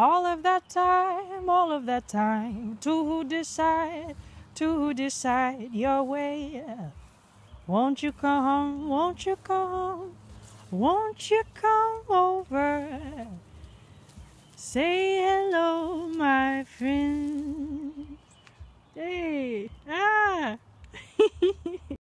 All of that time, all of that time to decide, to decide your way. Won't you come? Won't you come? Won't you come over? Say hello, my friend. Hey. Ah!